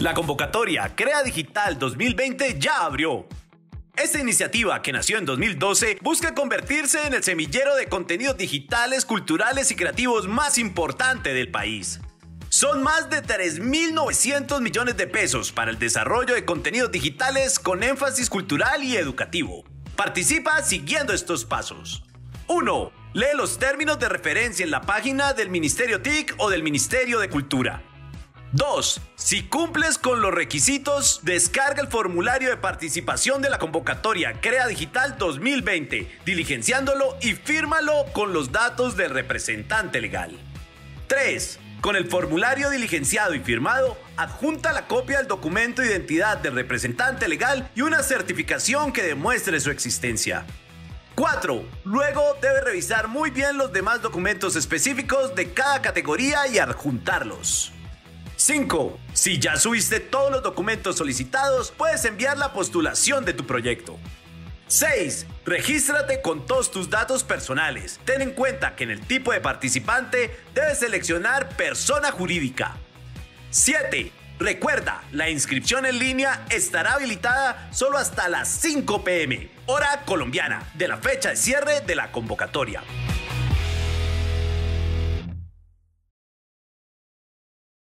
La convocatoria Crea Digital 2020 ya abrió. Esta iniciativa, que nació en 2012, busca convertirse en el semillero de contenidos digitales, culturales y creativos más importante del país. Son más de 3.900 millones de pesos para el desarrollo de contenidos digitales con énfasis cultural y educativo. Participa siguiendo estos pasos. 1. Lee los términos de referencia en la página del Ministerio TIC o del Ministerio de Cultura. 2. Si cumples con los requisitos, descarga el formulario de participación de la convocatoria Crea Digital 2020, diligenciándolo y fírmalo con los datos del representante legal. 3. Con el formulario diligenciado y firmado, adjunta la copia del documento de identidad del representante legal y una certificación que demuestre su existencia. 4. Luego debe revisar muy bien los demás documentos específicos de cada categoría y adjuntarlos. 5. Si ya subiste todos los documentos solicitados, puedes enviar la postulación de tu proyecto. 6. Regístrate con todos tus datos personales. Ten en cuenta que en el tipo de participante debes seleccionar persona jurídica. 7. Recuerda, la inscripción en línea estará habilitada solo hasta las 5 pm, hora colombiana, de la fecha de cierre de la convocatoria.